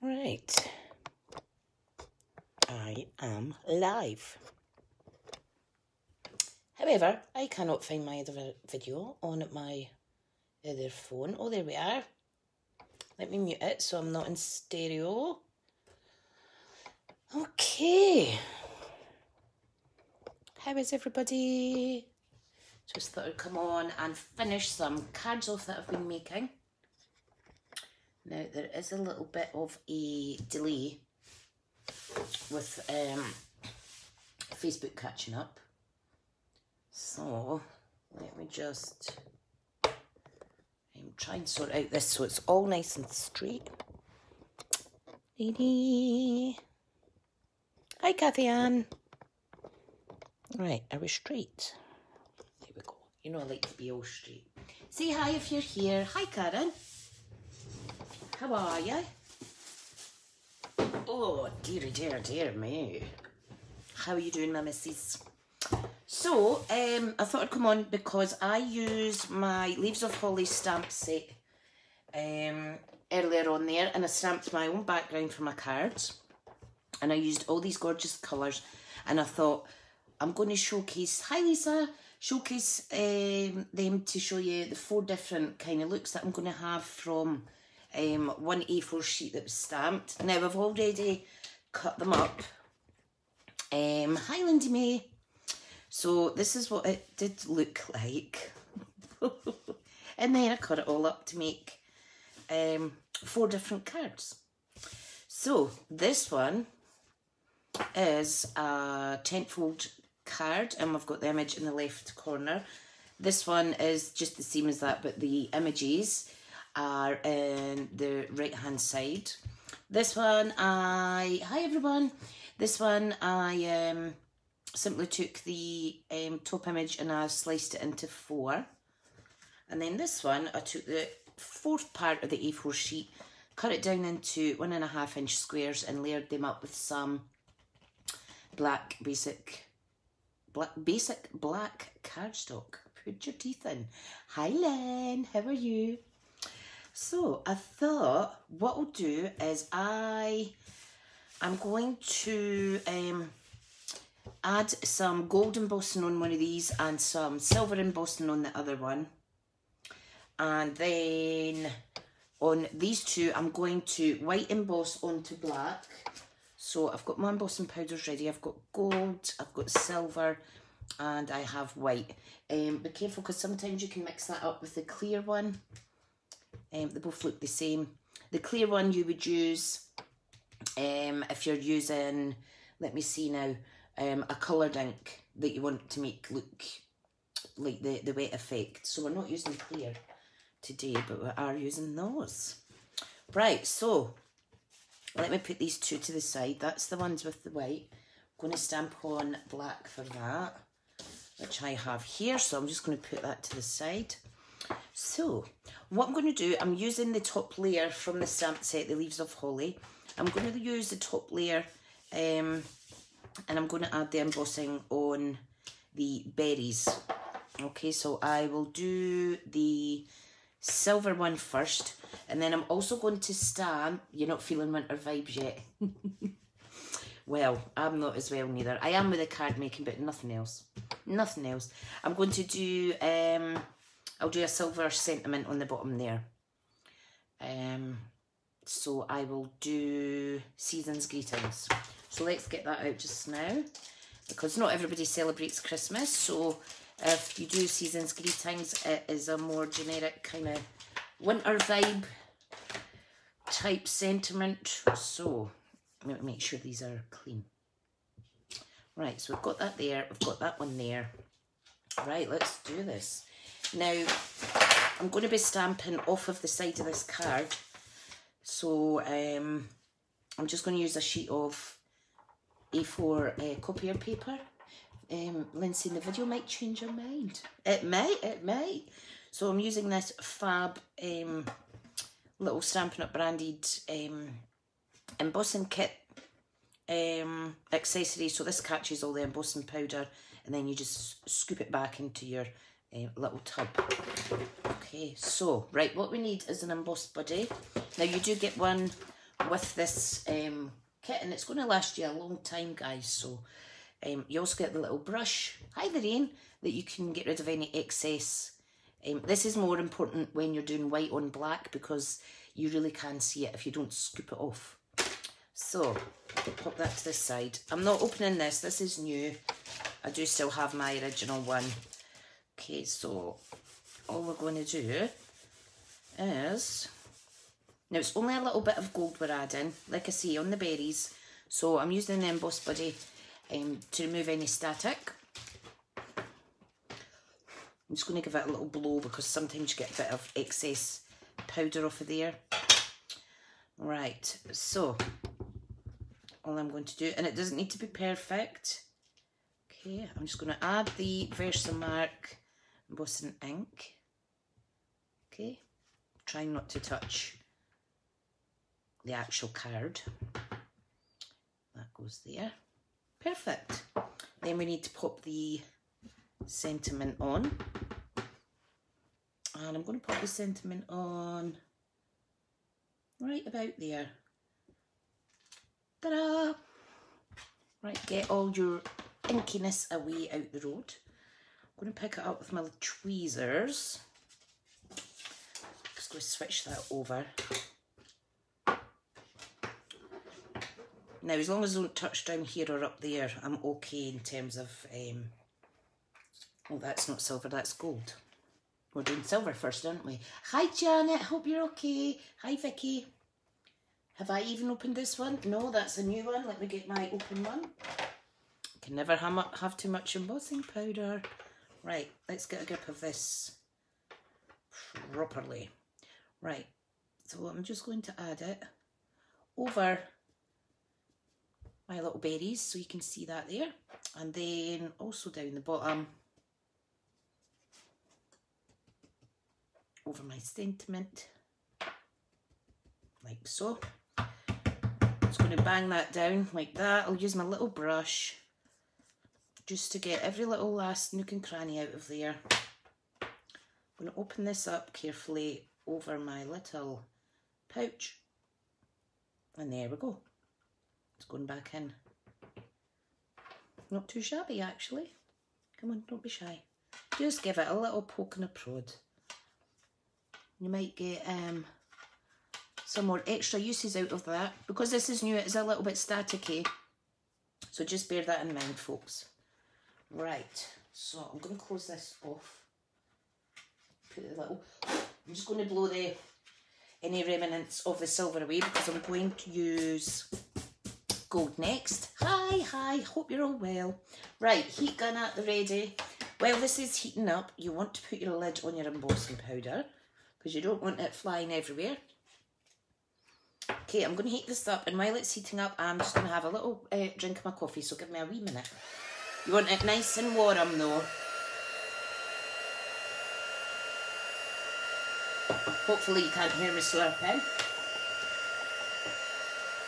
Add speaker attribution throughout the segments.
Speaker 1: Right. I am live. However, I cannot find my other video on my other phone. Oh, there we are. Let me mute it so I'm not in stereo. Okay. How is everybody? Just thought I'd come on and finish some cards off that I've been making. Now, there is a little bit of a delay with um, Facebook catching up. So, let me just I'm trying to sort out this so it's all nice and straight. Lady. Hi, Kathy Ann. Right, are we straight? There we go. You know I like to be all straight. Say hi if you're here. Hi, Karen. How are you? Oh, dear, dear, dear me. How are you doing, my missus? So, um, I thought I'd come on because I used my Leaves of Holly stamp set um, earlier on there and I stamped my own background for my cards. And I used all these gorgeous colours and I thought, I'm going to showcase, hi Lisa, showcase um, them to show you the four different kind of looks that I'm going to have from um, one A4 sheet that was stamped. Now I've already cut them up. Um, hi Lindy May. So this is what it did look like. and then I cut it all up to make um, four different cards. So this one is a tentfold card and we've got the image in the left corner. This one is just the same as that but the images are in the right hand side. This one I, hi everyone, this one I um, simply took the um, top image and I sliced it into four. And then this one I took the fourth part of the A4 sheet, cut it down into one and a half inch squares and layered them up with some black basic black basic black cardstock. Put your teeth in. Hi Len, how are you? So I thought what I'll do is I I'm going to um, add some gold embossing on one of these and some silver embossing on the other one. And then on these two, I'm going to white emboss onto black. So I've got my embossing powders ready. I've got gold, I've got silver, and I have white. Um, be careful because sometimes you can mix that up with the clear one. Um, they both look the same. The clear one you would use um, if you're using, let me see now, um, a coloured ink that you want to make look like the, the wet effect. So we're not using clear today, but we are using those. Right, so let me put these two to the side. That's the ones with the white. I'm going to stamp on black for that, which I have here. So I'm just going to put that to the side. So what I'm going to do, I'm using the top layer from the stamp set, the Leaves of Holly. I'm going to use the top layer um, and I'm going to add the embossing on the berries. Okay, so I will do the silver one first and then I'm also going to stamp, you're not feeling winter vibes yet. well, I'm not as well neither. I am with the card making but nothing else. Nothing else. I'm going to do um, I'll do a silver sentiment on the bottom there. Um, so I will do Season's Greetings. So let's get that out just now. Because not everybody celebrates Christmas. So if you do Season's Greetings, it is a more generic kind of winter vibe type sentiment. So let me make sure these are clean. Right, so we've got that there. We've got that one there. Right, let's do this. Now, I'm going to be stamping off of the side of this card. So, um, I'm just going to use a sheet of A4 uh, copier paper. Um, Lindsay, the video might change your mind. It may, it may. So I'm using this fab um, little Stampin' Up branded um, embossing kit um, accessory. So this catches all the embossing powder and then you just scoop it back into your a little tub. Okay, so, right, what we need is an embossed buddy. Now, you do get one with this um, kit and it's going to last you a long time guys so um, you also get the little brush, hi Lorraine, that you can get rid of any excess. Um, this is more important when you're doing white on black because you really can see it if you don't scoop it off. So, pop that to the side. I'm not opening this, this is new. I do still have my original one. Okay, so all we're going to do is, now it's only a little bit of gold we're adding, like I say, on the berries. So I'm using the emboss buddy um, to remove any static. I'm just going to give it a little blow because sometimes you get a bit of excess powder off of there. Right, so all I'm going to do, and it doesn't need to be perfect. Okay, I'm just going to add the Versamark embossing ink. Okay, trying not to touch the actual card. That goes there. Perfect. Then we need to pop the sentiment on. And I'm going to pop the sentiment on right about there. Ta-da! Right, get all your inkiness away out the road. I'm going to pick it up with my tweezers. Just going to switch that over. Now, as long as I don't touch down here or up there, I'm okay in terms of... Um, oh, that's not silver, that's gold. We're doing silver first, aren't we? Hi, Janet. Hope you're okay. Hi, Vicky. Have I even opened this one? No, that's a new one. Let me get my open one. Can never have too much embossing powder. Right, let's get a grip of this properly. Right, so I'm just going to add it over my little berries so you can see that there. And then also down the bottom over my sentiment like so. Just going to bang that down like that. I'll use my little brush just to get every little last nook and cranny out of there I'm going to open this up carefully over my little pouch and there we go it's going back in. Not too shabby actually. Come on, don't be shy. Just give it a little poke and a prod. You might get um, some more extra uses out of that. Because this is new, it's a little bit staticky. So just bear that in mind, folks. Right, so I'm going to close this off. Put a little... I'm just going to blow the any remnants of the silver away because I'm going to use gold next. Hi, hi, hope you're all well. Right, heat gun at the ready. While this is heating up, you want to put your lid on your embossing powder because you don't want it flying everywhere. Okay, I'm going to heat this up and while it's heating up, I'm just going to have a little uh, drink of my coffee, so give me a wee minute. You want it nice and warm though. Hopefully you can't hear me slurping.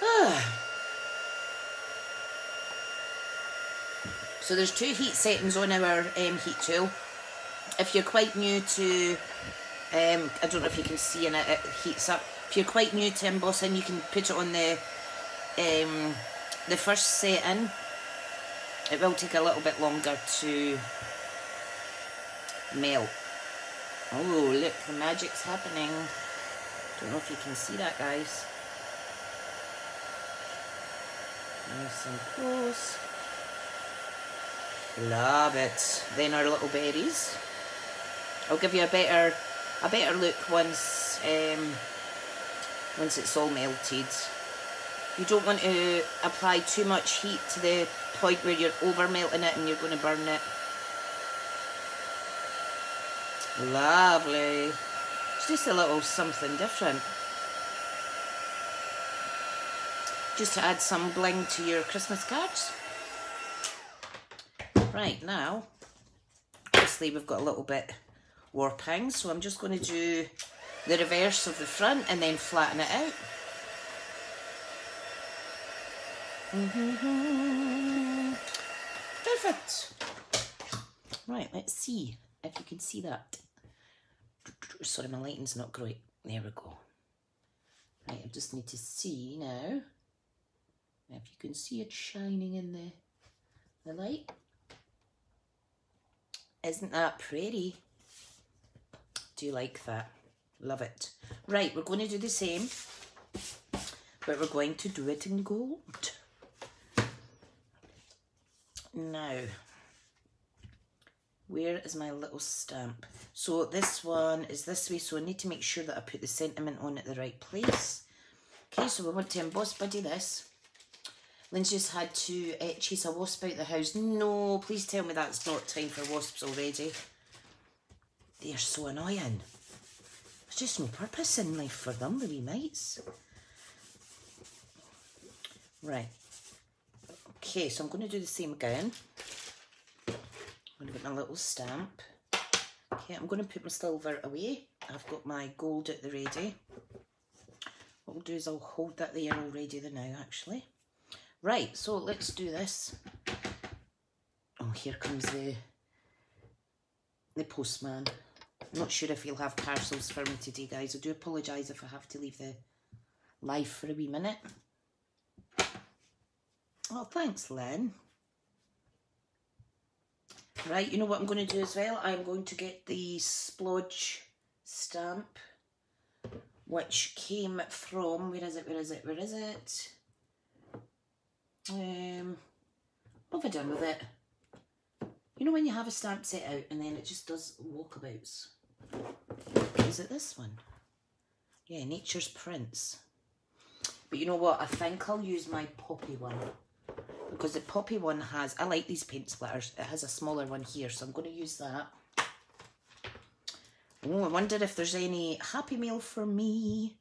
Speaker 1: Ah. So there's two heat settings on our um, heat tool. If you're quite new to, um, I don't know if you can see in it, it heats up. If you're quite new to embossing, you can put it on the um, the first setting. It will take a little bit longer to melt. Oh, look, the magic's happening. Don't know if you can see that, guys. Nice and close. Love it. Then our little berries. I'll give you a better a better look once um, once it's all melted. You don't want to apply too much heat to the point where you're over melting it and you're going to burn it. Lovely. It's just a little something different. Just to add some bling to your Christmas cards. Right, now, obviously we've got a little bit warping, so I'm just going to do the reverse of the front and then flatten it out. Mm-hmm. Perfect. Right, let's see if you can see that. Sorry, my lighting's not great. There we go. Right, I just need to see now if you can see it shining in the, the light. Isn't that pretty? Do you like that? Love it. Right, we're going to do the same, but we're going to do it in gold. Now, where is my little stamp? So this one is this way, so I need to make sure that I put the sentiment on at the right place. Okay, so we want to emboss buddy this. Lindsay's had to uh, chase a wasp out the house. No, please tell me that's not time for wasps already. They are so annoying. There's just no purpose in life for them, the wee mites. Right. Okay, so I'm going to do the same again. I'm going to get my little stamp. Okay, I'm going to put my silver away. I've got my gold at the ready. What we'll do is I'll hold that there already the now, actually. Right, so let's do this. Oh, here comes the the postman. not sure if he'll have parcels for me today, guys. I do apologise if I have to leave the live for a wee minute. Oh, thanks, Len. Right, you know what I'm going to do as well? I'm going to get the splodge stamp, which came from, where is it, where is it, where is it? Um, what have I done with it? You know when you have a stamp set out and then it just does walkabouts? Is it this one? Yeah, Nature's Prints. But you know what? I think I'll use my poppy one. Because the poppy one has... I like these paint splatters. It has a smaller one here, so I'm going to use that. Oh, I wonder if there's any Happy Meal for me.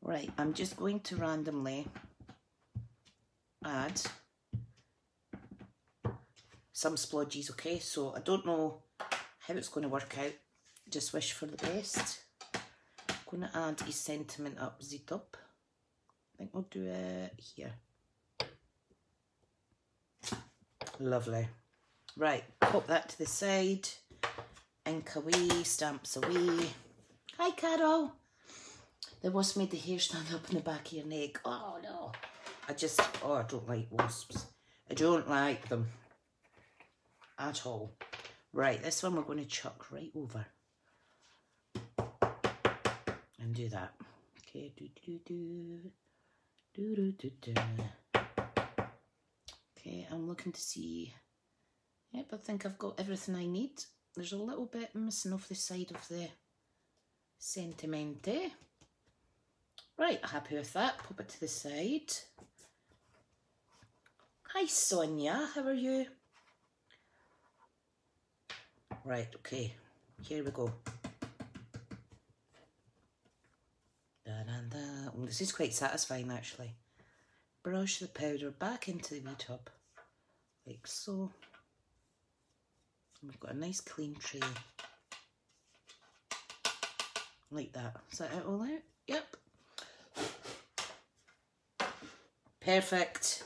Speaker 1: Right, I'm just going to randomly add some splodges, okay? So I don't know how it's going to work out. Just wish for the best. I'm going to add a sentiment up the top. I think we'll do it here. Lovely. Right, pop that to the side. Ink away, stamps away. Hi, Carol. The wasp made the hair stand up in the back of your neck. Oh, oh no. I just, oh, I don't like wasps. I don't like them at all. Right, this one we're going to chuck right over. And do that. Okay, do do do. Okay, I'm looking to see. Yep, I think I've got everything I need. There's a little bit missing off the side of the sentimente. Eh? Right, happy with that. Pop it to the side. Hi Sonia, how are you? Right, okay, here we go. Da. Oh, this is quite satisfying actually. Brush the powder back into the wee tub, like so. And we've got a nice clean tray. Like that. Is that it all out? Yep. Perfect,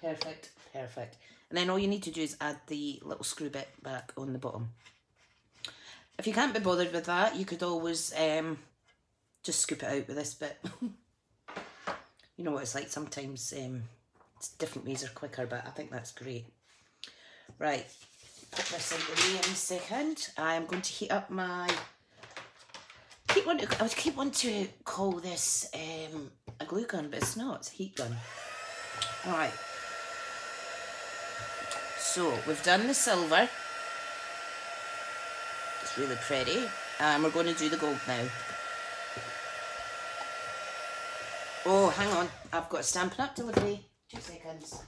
Speaker 1: perfect, perfect. And then all you need to do is add the little screw bit back on the bottom. If you can't be bothered with that, you could always um, just scoop it out with this bit. you know what it's like sometimes um, different ways are quicker, but I think that's great. Right, put this in the way in a second. I am going to heat up my keep wanting, I would keep wanting to call this um, a glue gun, but it's not, it's a heat gun. Alright. So, we've done the silver. It's really pretty. And we're going to do the gold now. Oh, Oh, hang on. I've got a Stampin' Up delivery. Two seconds.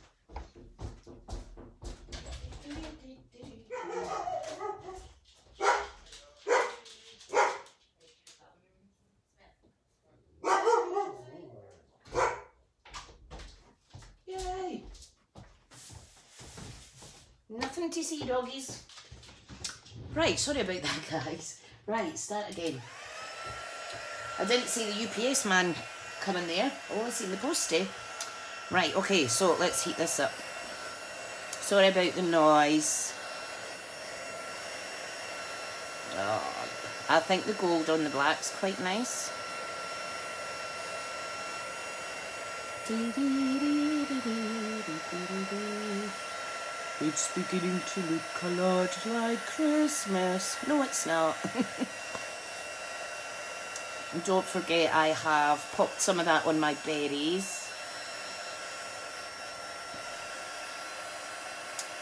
Speaker 1: Yay! Nothing to see, doggies. Right, sorry about that, guys. Right, start again. I didn't see the UPS man coming there. Oh, I seen the postie. Eh? Right, okay, so let's heat this up. Sorry about the noise. Oh, I think the gold on the black's quite nice. It's beginning to look a lot like Christmas. No, it's not. and don't forget I have popped some of that on my berries.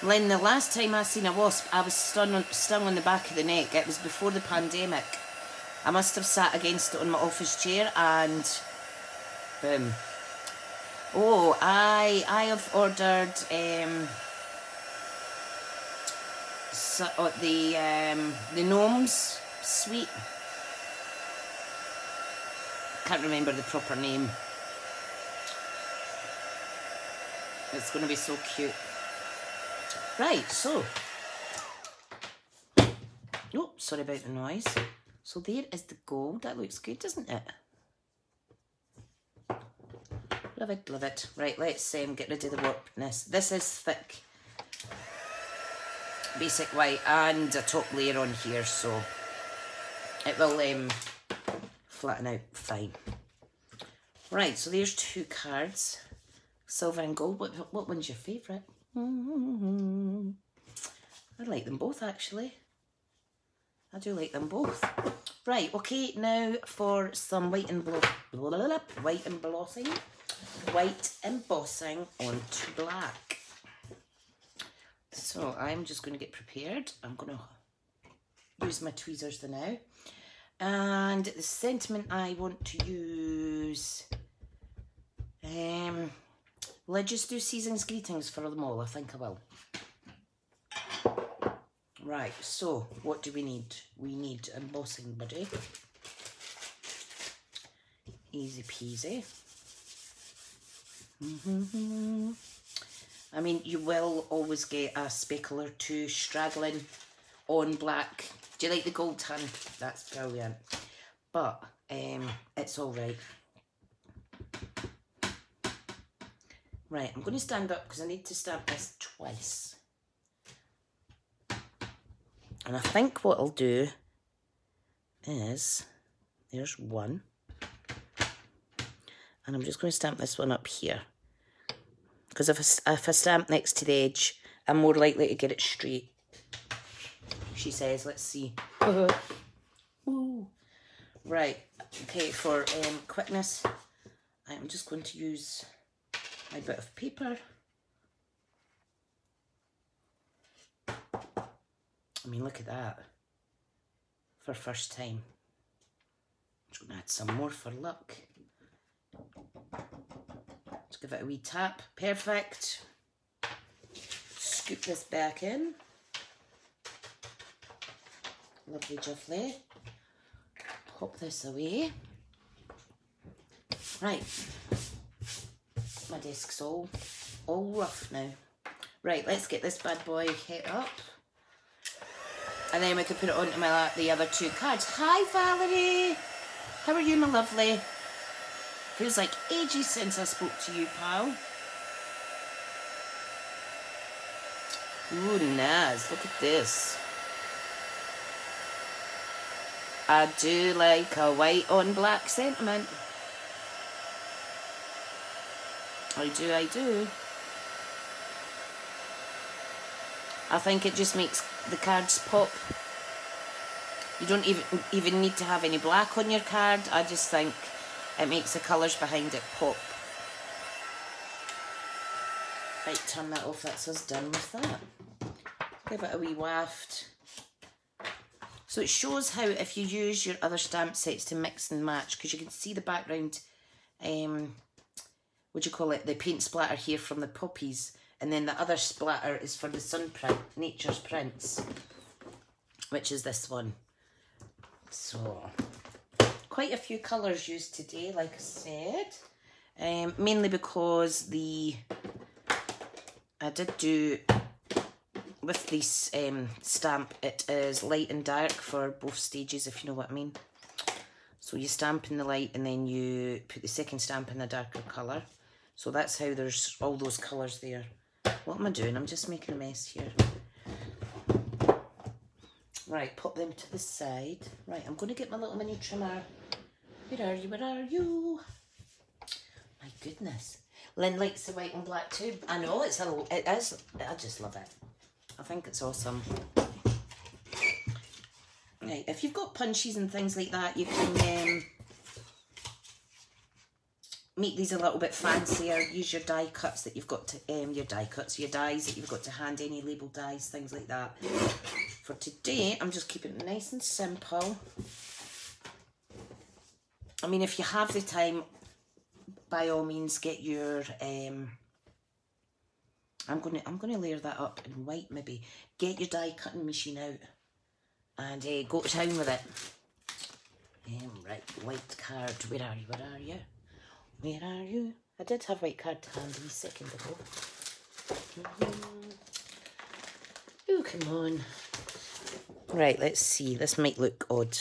Speaker 1: Lynn, the last time I seen a wasp, I was stung on, stung on the back of the neck. It was before the pandemic. I must have sat against it on my office chair and boom. Oh, I I have ordered um, so, uh, the um, the gnomes sweet. Can't remember the proper name. It's going to be so cute. Right, so. Oh, sorry about the noise. So there is the gold. That looks good, doesn't it? Love it, love it. Right, let's um, get rid of the warpness. This is thick. Basic white and a top layer on here, so it will um, flatten out fine. Right, so there's two cards. Silver and gold. What, what one's your favourite? I like them both actually. I do like them both. Right, okay, now for some white and blah, white embossing. White embossing onto black. So I'm just going to get prepared. I'm going to use my tweezers the now. And the sentiment I want to use um I just do season's greetings for them all? I think I will. Right, so what do we need? We need embossing buddy. Easy peasy. Mm -hmm. I mean, you will always get a speckle or two straggling on black. Do you like the gold ton? That's brilliant. But um, it's all right. Right, I'm going to stand up because I need to stamp this twice. And I think what I'll do is, there's one. And I'm just going to stamp this one up here. Because if I, if I stamp next to the edge, I'm more likely to get it straight. She says, let's see. right, okay, for um, quickness, I'm just going to use my bit of paper. I mean, look at that. For first time. I'm just going to add some more for luck. Let's give it a wee tap. Perfect. Scoop this back in. Lovely juffly. Pop this away. Right my desk's all, all rough now. Right, let's get this bad boy hit up. And then we can put it onto my the other two cards. Hi, Valerie. How are you, my lovely? Feels like ages since I spoke to you, pal. Ooh, nice. Look at this. I do like a white on black sentiment. I do, I do. I think it just makes the cards pop. You don't even even need to have any black on your card. I just think it makes the colours behind it pop. Right, turn that off. That's us done with that. Give it a wee waft. So it shows how if you use your other stamp sets to mix and match, because you can see the background um, what do you call it, the paint splatter here from the poppies. And then the other splatter is for the sun print, Nature's Prints, which is this one. So, quite a few colours used today, like I said. Um, mainly because the, I did do, with this um, stamp, it is light and dark for both stages, if you know what I mean. So you stamp in the light and then you put the second stamp in a darker colour. So that's how there's all those colours there. What am I doing? I'm just making a mess here. Right, put them to the side. Right, I'm going to get my little mini trimmer. Where are you? Where are you? My goodness. Lynn likes the white and black too. I know it's a, it is. I just love it. I think it's awesome. Right, if you've got punches and things like that, you can um, make these a little bit fancier. Use your die cuts that you've got to, um, your die cuts, your dies that you've got to hand, any label dies, things like that. For today, I'm just keeping it nice and simple. I mean, if you have the time, by all means, get your. Um, I'm gonna I'm gonna layer that up in white maybe. Get your die cutting machine out and uh, go to town with it. Um, right, white card. Where are you? Where are you? Where are you? I did have white card handy a second ago. Mm -hmm. Oh, come on. Right, let's see. This might look odd.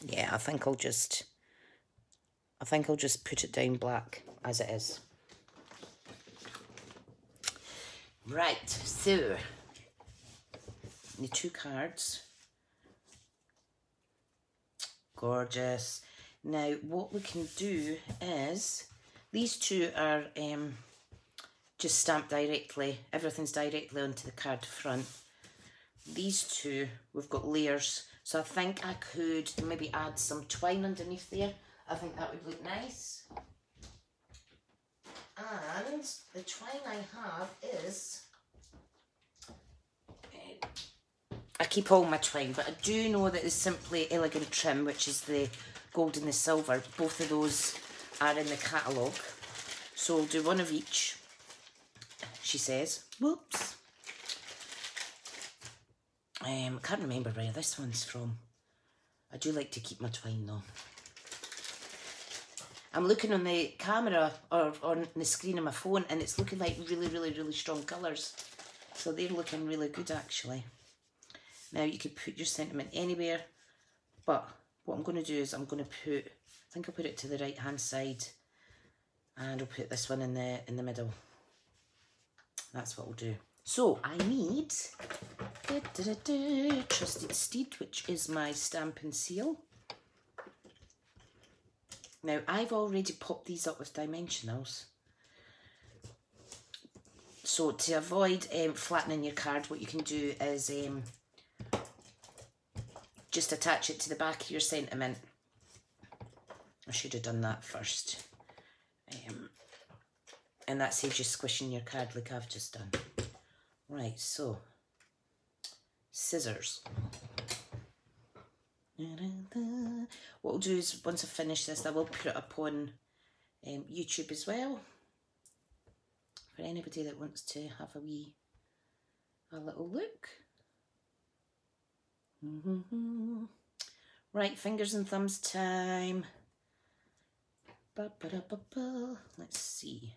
Speaker 1: Yeah, I think I'll just... I think I'll just put it down black as it is. Right, so... The two cards. Gorgeous. Now, what we can do is... These two are um, just stamped directly. Everything's directly onto the card front these two, we've got layers. So I think I could maybe add some twine underneath there. I think that would look nice. And the twine I have is... I keep all my twine, but I do know that it's simply Elegant Trim, which is the gold and the silver. Both of those are in the catalogue. So I'll do one of each, she says. Whoops. Um, I can't remember where this one's from. I do like to keep my twine though. I'm looking on the camera or on the screen of my phone and it's looking like really, really, really strong colours. So they're looking really good actually. Now you could put your sentiment anywhere, but what I'm going to do is I'm going to put, I think I'll put it to the right hand side and I'll put this one in the in the middle. That's what we'll do. So I need da, da, da, Trusted Steed, which is my Stampin' Seal. Now I've already popped these up with dimensionals. So to avoid um, flattening your card, what you can do is um, just attach it to the back of your sentiment. I should have done that first. Um, and that saves you squishing your card like I've just done. Right, so scissors. What we'll do is once I finish this, I will put it up on um, YouTube as well. For anybody that wants to have a wee, a little look. Mm -hmm. Right, fingers and thumbs time. Ba -ba -ba. Let's see.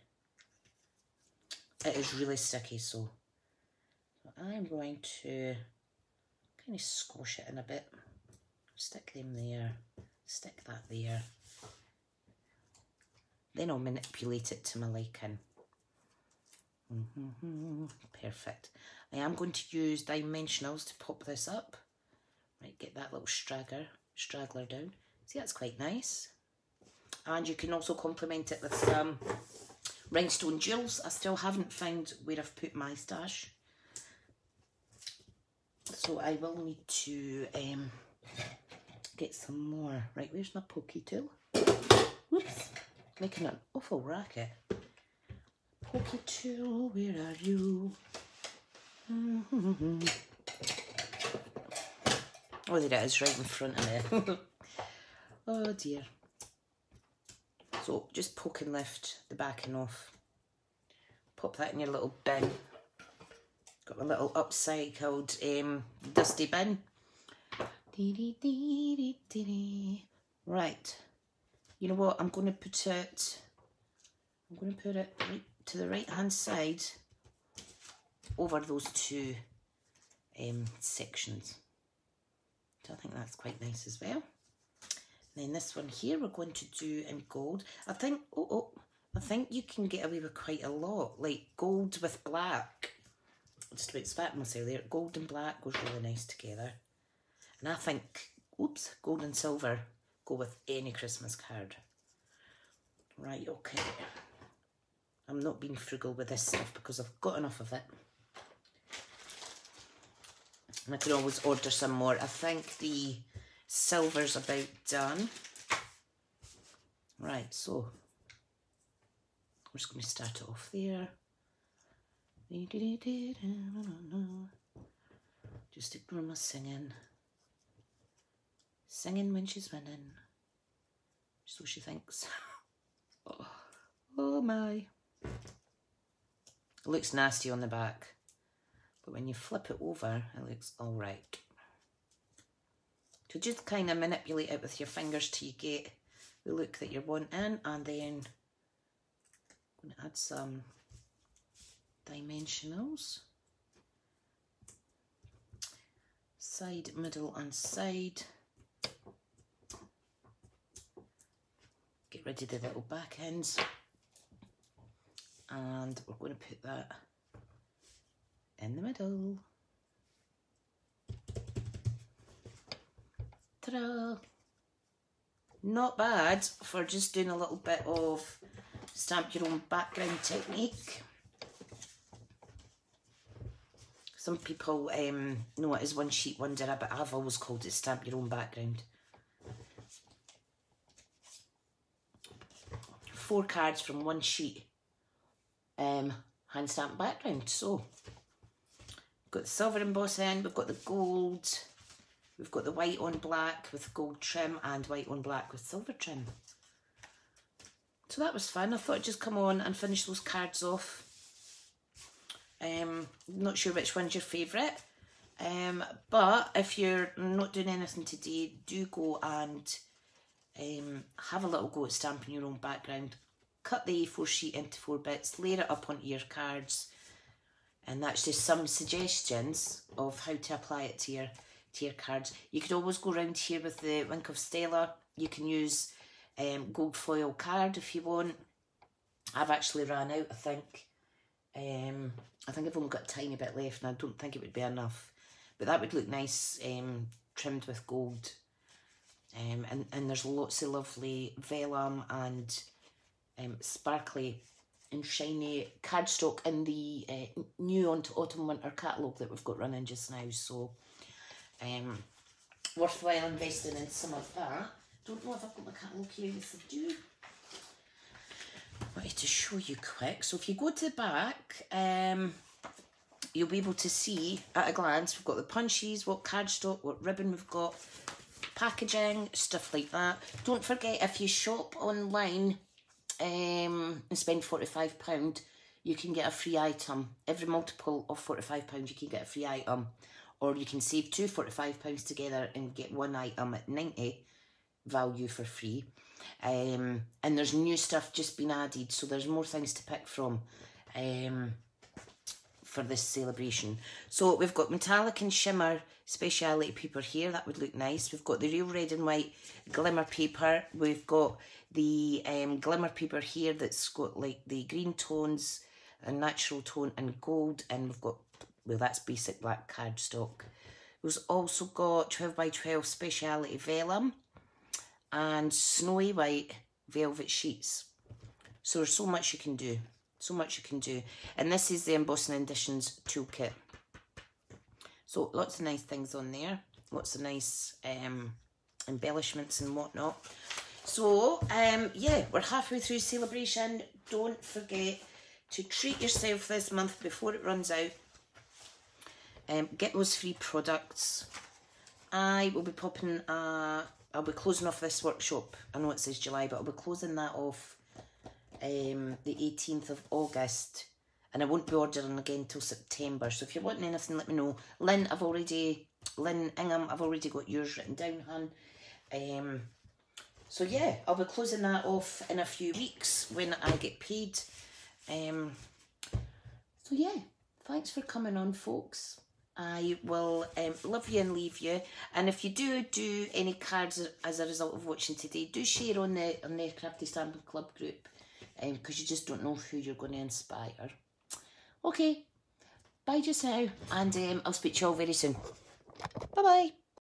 Speaker 1: It is really sticky, so I'm going to kind of squash it in a bit. Stick them there, stick that there. Then I'll manipulate it to my liking. Mm -hmm, perfect. I am going to use dimensionals to pop this up. Right, get that little straggler, straggler down. See, that's quite nice. And you can also complement it with some rhinestone jewels. I still haven't found where I've put my stash. So I will need to um, get some more. Right, where's my pokey tool? Whoops, making an awful racket. Pokey tool, where are you? Oh, there it is, right in front of me. oh dear. So just poke and lift the backing off. Pop that in your little bin. Got a little upcycled um, dusty bin. Right. You know what? I'm going to put it... I'm going to put it right to the right hand side over those two um, sections. So I think that's quite nice as well. And then this one here we're going to do in gold. I think, oh, oh, I think you can get away with quite a lot, like gold with black just about spat myself there. Gold and black goes really nice together. And I think, oops, gold and silver go with any Christmas card. Right, okay. I'm not being frugal with this stuff because I've got enough of it. And I can always order some more. I think the silver's about done. Right, so I'm just going to start it off there. Just ignore my singing. Singing when she's winning. So she thinks. Oh, oh my. It looks nasty on the back. But when you flip it over, it looks alright. So just kind of manipulate it with your fingers till you get the look that you're wanting and then I'm going to add some dimensionals. Side, middle and side. Get rid of the little back ends. And we're going to put that in the middle. Ta-da! Not bad for just doing a little bit of stamp your own background technique. Some people um, know it as one sheet wonder, but I've always called it stamp your own background. Four cards from one sheet, um, hand stamp background. So, we've got the silver embossing, we've got the gold, we've got the white on black with gold trim and white on black with silver trim. So that was fun. I thought I'd just come on and finish those cards off. Um, not sure which one's your favourite. Um, but if you're not doing anything today, do go and um, have a little go at stamping your own background. Cut the A4 sheet into four bits, layer it up onto your cards, and that's just some suggestions of how to apply it to your to your cards. You could always go around here with the Wink of Stella. You can use um, gold foil card if you want. I've actually ran out, I think. Um, I think I've only got a tiny bit left and I don't think it would be enough. But that would look nice um, trimmed with gold. Um, and, and there's lots of lovely vellum and um, sparkly and shiny cardstock in the uh, new autumn winter catalogue that we've got running just now. So um, worthwhile investing in some of that. Don't know if I've got my catalogue here. Yes, I do. Wanted to show you quick. So if you go to the back, um, you'll be able to see at a glance, we've got the punches, what cardstock, what ribbon we've got, packaging, stuff like that. Don't forget, if you shop online um, and spend £45, you can get a free item. Every multiple of £45, you can get a free item. Or you can save two £45 together and get one item at 90 value for free. Um, and there's new stuff just been added, so there's more things to pick from um, for this celebration. So we've got metallic and shimmer speciality paper here, that would look nice. We've got the real red and white glimmer paper. We've got the um, glimmer paper here that's got like the green tones, a natural tone and gold, and we've got, well that's basic black cardstock. We've also got 12 by 12 speciality vellum and snowy white velvet sheets. So there's so much you can do. So much you can do. And this is the Embossing Editions toolkit. So lots of nice things on there. Lots of nice um, embellishments and whatnot. So, um, yeah, we're halfway through celebration. Don't forget to treat yourself this month before it runs out. Um, get those free products. I will be popping uh, I'll be closing off this workshop. I know it says July, but I'll be closing that off um, the 18th of August. And I won't be ordering again till September. So if you're wanting anything, let me know. Lynn, I've already, Lynn Ingham, I've already got yours written down, hun. Um, so yeah, I'll be closing that off in a few weeks when I get paid. Um, so yeah, thanks for coming on, folks. I will um, love you and leave you. And if you do do any cards as a result of watching today, do share on the on the Crafty Stamping Club group because um, you just don't know who you're going to inspire. Okay, bye just now, and um, I'll speak to you all very soon. Bye bye.